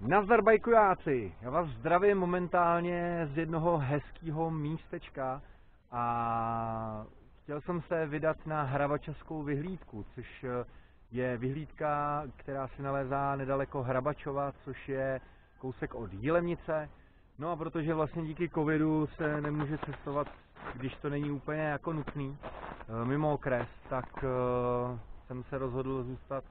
Nazdar bajkujáci, já vás zdravím momentálně z jednoho hezkého místečka a chtěl jsem se vydat na Hravačovskou vyhlídku, což je vyhlídka, která se nalézá nedaleko Hrabačova, což je kousek od Jilemnice. No a protože vlastně díky covidu se nemůže cestovat, když to není úplně jako nutný, eh, mimo okres, tak eh, jsem se rozhodl zůstat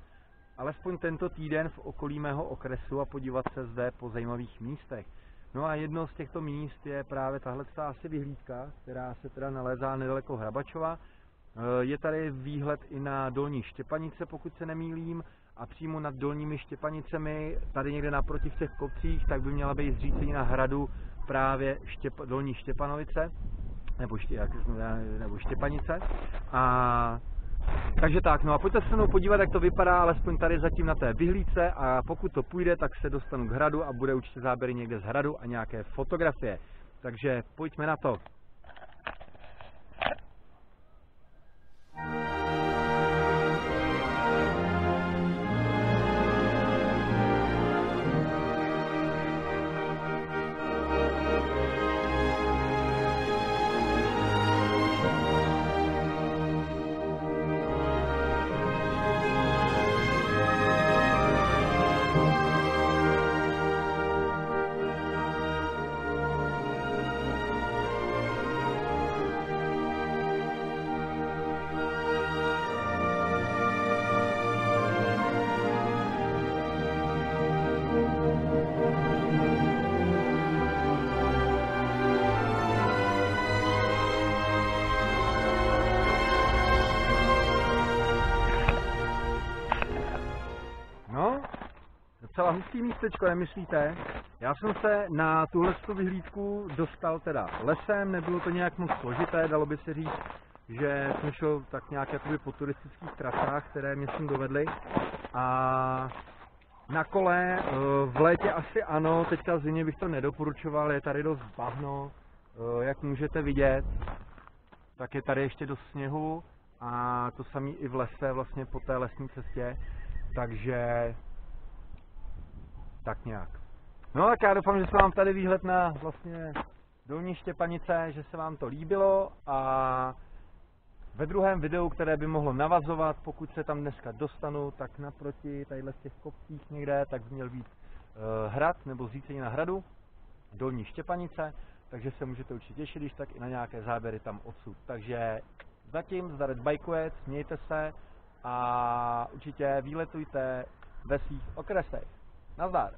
alespoň tento týden v okolí mého okresu a podívat se zde po zajímavých místech. No a jedno z těchto míst je právě tahle asi vyhlídka, která se teda nalézá nedaleko Hrabačova. Eh, je tady výhled i na Dolní Štěpanice, pokud se nemýlím, a přímo nad Dolními Štěpanicemi, tady někde naproti v těch kopcích, tak by měla být zřícení na hradu právě Štěp, Dolní Štěpanovice, nebo, ště, jak, nebo Štěpanice. A takže tak, no a pojďte se mnou podívat, jak to vypadá, alespoň tady zatím na té vyhlídce a pokud to půjde, tak se dostanu k hradu a bude určitě záběry někde z hradu a nějaké fotografie. Takže pojďme na to. Docela hustý místečko, nemyslíte? Já jsem se na tuhle vyhlídku dostal teda lesem, nebylo to nějak moc složité, dalo by se říct, že jsem šel tak nějak jakoby po turistických trasách, které mě sem dovedly. A na kole eh, v létě asi ano, teďka v zimě bych to nedoporučoval, je tady dost bahno, eh, jak můžete vidět, tak je tady ještě dost sněhu a to samý i v lese, vlastně po té lesní cestě. Takže tak nějak. No tak já doufám, že se vám tady výhled na vlastně dolní Štěpanice, že se vám to líbilo a ve druhém videu, které by mohlo navazovat, pokud se tam dneska dostanu, tak naproti tadyhle těch kopcích někde, tak by měl být uh, hrad nebo zřícení na hradu, dolní Štěpanice, takže se můžete určitě těšit, když tak i na nějaké záběry tam odsud. Takže zatím zdarec bajkujec, mějte se, a určitě výletujte ve svých okresech. na vara.